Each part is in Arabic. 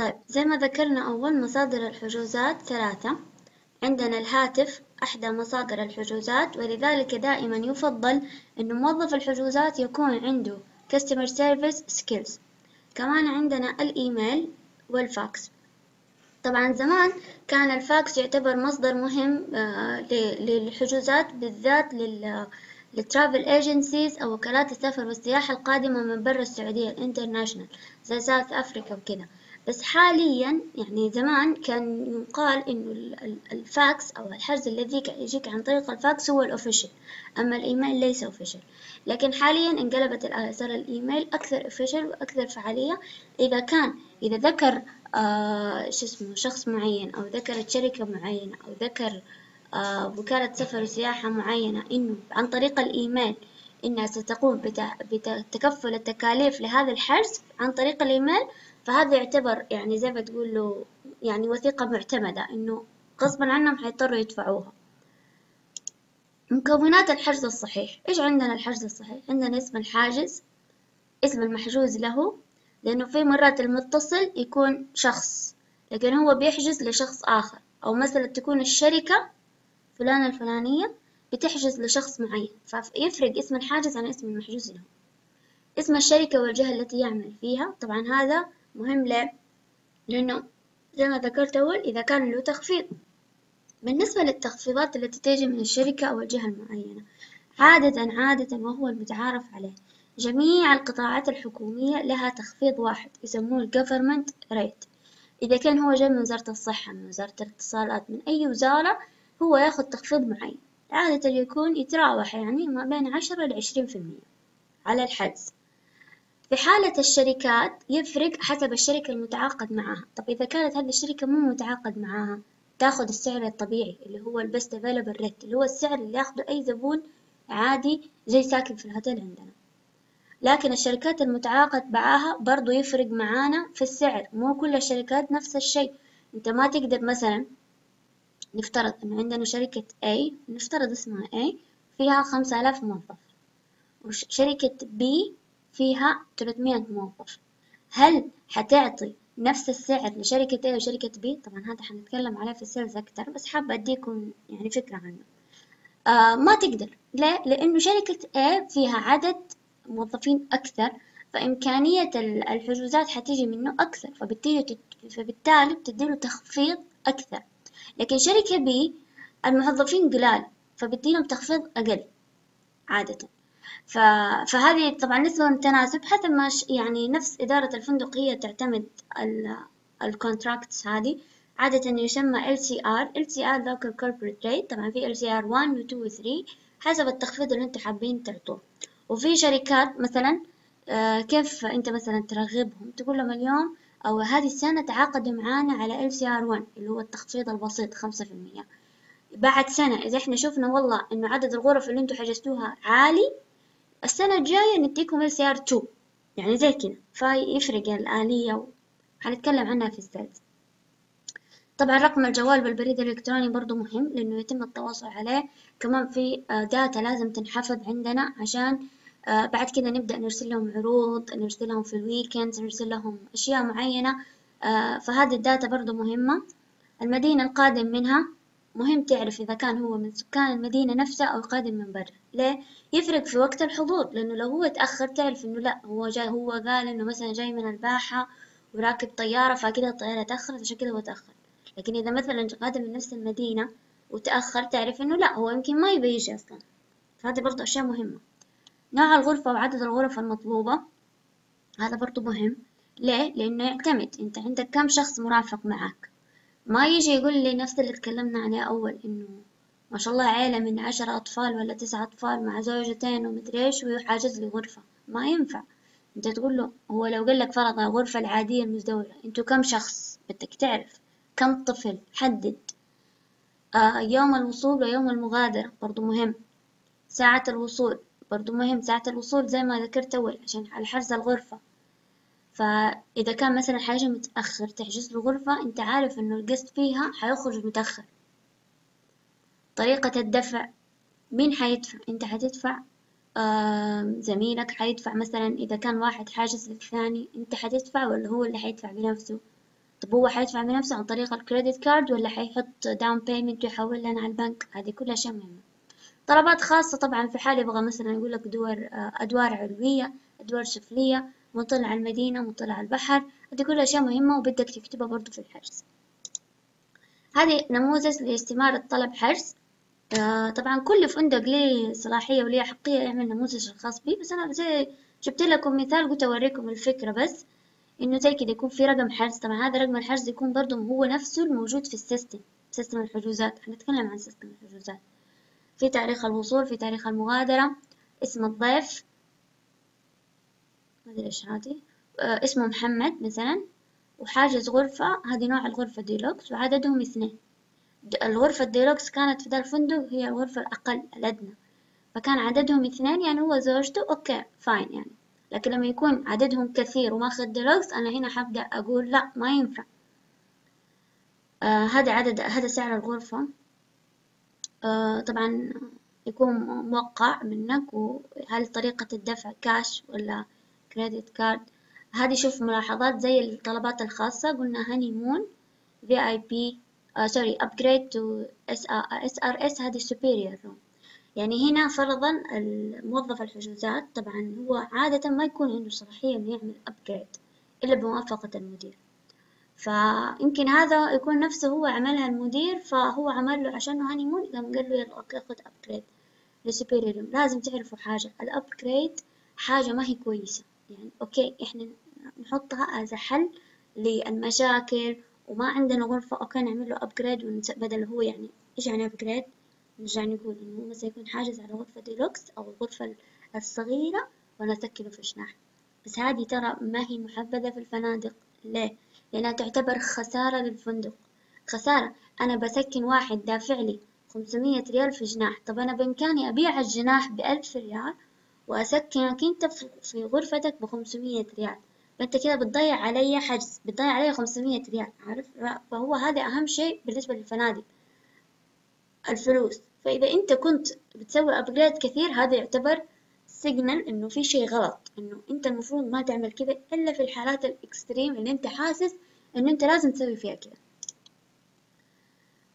طيب زي ما ذكرنا أول مصادر الحجوزات ثلاثة. عندنا الهاتف أحدى مصادر الحجوزات ولذلك دائما يفضل أن موظف الحجوزات يكون عنده Customer Service Skills. كمان عندنا الإيميل والفاكس. طبعا زمان كان الفاكس يعتبر مصدر مهم آه، للحجوزات بالذات لل travel agencies أو وكالات السفر والسياحة القادمة من برا السعودية ال international زي South Africa وكذا بس حاليا يعني زمان كان يقال إنه الفاكس أو الحجز الذي يجيك عن طريق الفاكس هو ال official أما الإيميل ليس official لكن حاليا انقلبت صار الإيميل أكثر official وأكثر فعالية. إذا كان إذا ذكر آه شو اسمه شخص معين أو ذكرت شركة معينة أو ذكر آه وكالة سفر وسياحة معينة إنه عن طريق الإيميل إنها ستقوم بتكفل التكاليف لهذا الحجز عن طريق الإيميل فهذا يعتبر يعني زي ما تقول له يعني وثيقة معتمدة إنه غصبا عنهم حيضطروا يدفعوها. مكونات الحجز الصحيح. إيش عندنا الحجز الصحيح؟ عندنا اسم الحاجز اسم المحجوز له لأنه في مرات المتصل يكون شخص لكن هو بيحجز لشخص آخر. أو مثلا تكون الشركة فلانة الفلانية بتحجز لشخص معين فيفرق اسم الحاجز عن اسم المحجوز له. اسم الشركة والجهة التي يعمل فيها طبعا هذا مهم ليه؟ لأنه زي ما ذكرت أول إذا كان له تخفيض. بالنسبة للتخفيضات التي تجي من الشركة أو الجهة المعينة عادة عادة وهو المتعارف عليه. جميع القطاعات الحكومية لها تخفيض واحد يسموه government rate. إذا كان هو جاي من وزارة الصحة من وزارة الاتصالات من أي وزارة هو ياخد تخفيض معين. عادة يكون يتراوح يعني ما بين عشرة لعشرين في المية على الحجز. في حالة الشركات يفرق حسب الشركة المتعاقد معها طب إذا كانت هذه الشركة مو متعاقد معاها تاخد السعر الطبيعي اللي هو ال best available rate اللي هو السعر اللي ياخده أي زبون عادي زي ساكن في الهوتيل عندنا. لكن الشركات المتعاقد معاها برضو يفرق معانا في السعر. مو كل الشركات نفس الشيء. أنت ما تقدر مثلا نفترض انه عندنا شركة A نفترض اسمها A فيها خمسة آلاف موظف. وشركة B فيها 300 موظف هل حتعطي نفس السعر لشركة A وشركة B طبعا هذا حنتكلم عليه في السيلز أكتر بس حابة أديكم يعني فكرة عنه. آه ما تقدر. ليه؟ لأنه شركة A فيها عدد موظفين أكثر فإمكانية الحجوزات حتيجي منه أكثر فبالتالي فبالتالي بتديله تخفيض أكثر. لكن شركة B الموظفين قلال فبديلهم تخفيض أقل عادة. فهذه طبعا نسبة تناسب حسب ما يعني نفس إدارة الفندق هي تعتمد الكونتراكتس هذه. عادة يسمى LCR LCR Local Corporate Rate. طبعا في LCR 1 و 2 و 3 حسب التخفيض اللي أنتم حابين تعطوه. وفي شركات مثلا آه، كيف أنت مثلا ترغبهم؟ تقول لهم اليوم أو هذه السنة تعاقدوا معانا على LCR 1 اللي هو التخفيض البسيط خمسة في المية. بعد سنة إذا إحنا شفنا والله إنه عدد الغرف اللي أنتوا حجزتوها عالي السنة الجاية نديكم LCR 2 يعني زي كذا. فيفرق الآلية وحنتكلم عنها في ال sales طبعا رقم الجوال بالبريد الإلكتروني برضو مهم لأنه يتم التواصل عليه. كمان في data لازم تنحفظ عندنا عشان آه، بعد كذا نبدأ نرسل لهم عروض نرسل لهم في ال weekend نرسل لهم أشياء معينة. آه، فهذه ال data برضو مهمة. المدينة القادم منها مهم تعرف إذا كان هو من سكان المدينة نفسها أو قادم من برا. ليه؟ يفرق في وقت الحضور لأنه لو هو تأخر تعرف إنه لا هو جاي هو قال إنه مثلا جاي من الباحة وراكب طيارة فكده الطيارة تأخرت عشان كده هو تأخر. لكن إذا مثلا قادم من نفس المدينة وتأخر تعرف إنه لا هو يمكن ما يبي يجي أصلا. فهذه برضه أشياء مهمة. نوع الغرفة وعدد الغرف المطلوبة هذا برضه مهم. ليه؟ لأنه يعتمد. أنت عندك كم شخص مرافق معك؟ ما يجي يقول لي نفس اللي تكلمنا عليه أول إنه ما شاء الله عيلة من عشرة أطفال ولا تسعة أطفال مع زوجتين ومدري إيش ويحاجز لي غرفة. ما ينفع. أنت تقول له هو لو قال لك فرض الغرفة العادية المزدوجة أنتوا كم شخص بدك تعرف؟ كم طفل؟ حدد. آه يوم الوصول ويوم المغادرة برضو مهم. ساعة الوصول برضو مهم. ساعة الوصول زي ما ذكرت أول عشان على حجز الغرفة. فإذا كان مثلا حاجة متأخر تحجز له غرفة أنت عارف إنه القسط فيها حيخرج متأخر. طريقة الدفع مين حيدفع؟ أنت حتدفع زميلك حيدفع مثلا إذا كان واحد حاجز للثاني أنت حتدفع ولا هو اللي حيدفع بنفسه؟ طب هو حيدفع بنفسه عن طريق ال credit card ولا حيحط down payment ويحول لنا على البنك؟ هذه كلها أشياء مهمة. طلبات خاصة طبعا في حال يبغى مثلا يقول لك دور أدوار علوية أدوار سفلية مطل على المدينة مطل على البحر هذه كلها أشياء مهمة وبدك تكتبها برضو في الحجز هذه نموذج لاستمارة طلب حجز آه طبعا كل فندق ليه صلاحية وليه حقية يعمل نموذج الخاص به بس أنا زي جبت لكم مثال قلت أوريكم الفكرة بس إنه زي كده يكون في رقم حجز طبعا هذا رقم الحجز يكون برضه هو نفسه الموجود في ال system system الحجوزات. هنتكلم عن system الحجوزات. في تاريخ الوصول في تاريخ المغادرة اسم الضيف ما أدري إيش هذه. آه اسمه محمد مثلا وحاجز غرفة هذه نوع الغرفة ديلوكس وعددهم اثنين. الغرفة الديلوكس كانت في ذا الفندق هي الغرفة الأقل الأدنى فكان عددهم اثنين يعني هو زوجته أوكي fine يعني. لكن لما يكون عددهم كثير وماخذ ديلوكس أنا هنا حبدأ أقول لا ما ينفع. آه هذا عدد هذا سعر الغرفة. آه طبعا يكون موقع منك وهل طريقة الدفع كاش ولا credit card هذه شوف ملاحظات زي الطلبات الخاصة. قلنا honeymoon VIP sorry upgrade to SRS هذه superior room. يعني هنا فرضا الموظف الحجوزات طبعا هو عادة ما يكون عنده صلاحية إنه يعمل upgrade إلا بموافقة المدير. فيمكن هذا يكون نفسه هو عملها المدير فهو عمل له عشانه honeymoon قام قال له يلا أوكي خد upgrade ل superior room لازم تعرفوا حاجة ال upgrade حاجة ما هي كويسة. يعني أوكي إحنا نحطها as حل للمشاكل وما عندنا غرفة أوكي نعمل له upgrade بدل هو يعني إيش يعني upgrade؟ نرجع نقول إنه مثلا يكون حاجز على غرفة ديلوكس أو الغرفة الصغيرة ونسكنه في جناح بس هذه ترى ما هي محبذة في الفنادق. ليه؟ لأنها تعتبر خسارة للفندق. خسارة. أنا بسكن واحد دافع لي خمسمية ريال في جناح. طب أنا بإمكاني أبيع الجناح بألف ريال؟ وأسكنك أنت في غرفتك بخمسمية ريال. فأنت كده بتضيع علي حجز بتضيع علي خمسمية ريال عارف؟ فهو هذا أهم شيء بالنسبة للفنادق. الفلوس. فإذا أنت كنت بتسوي upgrade كثير هذا يعتبر signal إنه في شيء غلط إنه أنت المفروض ما تعمل كذا إلا في الحالات ال extreme اللي أنت حاسس إنه أنت لازم تسوي فيها كذا.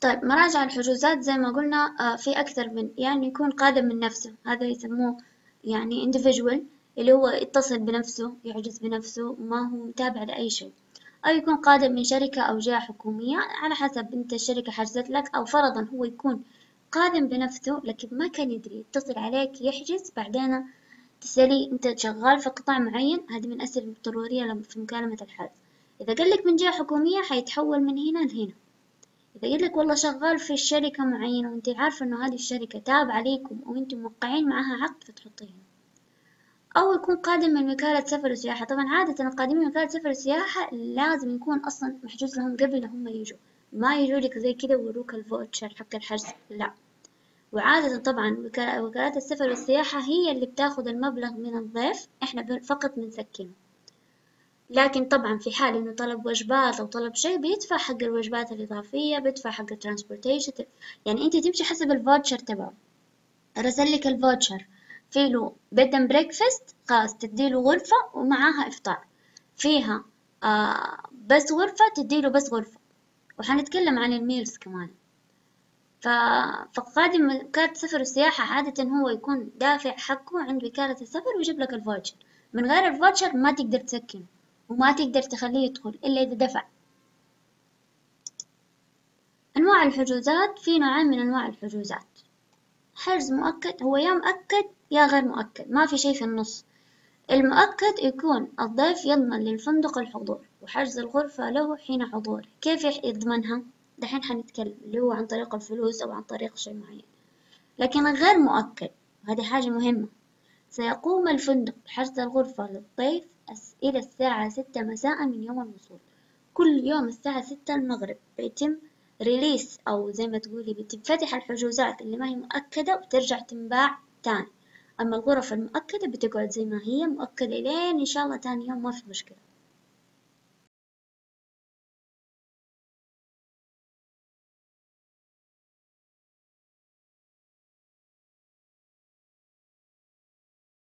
طيب مراجع الحجوزات زي ما قلنا آه في أكثر من يعني يكون قادم من نفسه. هذا يسموه يعني individual اللي هو يتصل بنفسه يحجز بنفسه ما هو متابع لأي شيء. أو يكون قادم من شركة أو جهة حكومية على حسب أنت الشركة حجزت لك أو فرضا هو يكون قادم بنفسه لكن ما كان يدري يتصل عليك يحجز بعدين تسألي أنت شغال في قطاع معين هذه من الأسئلة الضرورية في مكالمة الحجز. إذا قال لك من جهة حكومية حيتحول من هنا لهنا. إذا لك والله شغال في شركة معينة وأنت عارفة إنه هذه الشركة تابعة ليكم وأنتم موقعين معها عقد فتحطيها. أو يكون قادم من وكالة سفر وسياحة. طبعا عادة القادمين من وكالة سفر وسياحة لازم يكون أصلا محجوز لهم قبل هم يجوا. ما يجوا لك زي كده ويروك ال voucher حق الحجز. لا. وعادة طبعا وكالات السفر والسياحة هي اللي بتاخد المبلغ من الضيف. إحنا فقط بنسكنه. لكن طبعا في حال إنه طلب وجبات أو طلب شيء بيدفع حق الوجبات الإضافية بيدفع حق ال transportation. يعني أنت تمشي حسب ال voucher تبعه. أرسل لك ال voucher. في له bed and breakfast خلاص تديله غرفة ومعاها إفطار. فيها آه بس غرفة تديله بس غرفة. وحنتكلم عن ال meals كمان. ف... فقادم وكالة سفر السياحة عادة هو يكون دافع حقه عند وكالة السفر ويجيب لك ال voucher. من غير ال voucher ما تقدر تسكن. وما تقدر تخليه يدخل إلا إذا دفع. أنواع الحجوزات في نوعين من أنواع الحجوزات. حجز مؤكد هو يا مؤكد يا غير مؤكد ما في شي في النص. المؤكد يكون الضيف يضمن للفندق الحضور وحجز الغرفة له حين حضوره. كيف يضمنها؟ دحين حنتكلم اللي هو عن طريق الفلوس أو عن طريق شيء معين. لكن غير مؤكد هذه حاجة مهمة. سيقوم الفندق بحجز الغرفة للضيف إلى الساعة ستة مساء من يوم الوصول. كل يوم الساعة ستة المغرب. بيتم ريليس أو زي ما تقولي بتنفتح الحجوزات اللي ما هي مؤكدة وترجع تنباع تاني. أما الغرف المؤكدة بتقعد زي ما هي مؤكدة لين إن شاء الله تاني يوم ما في مشكلة.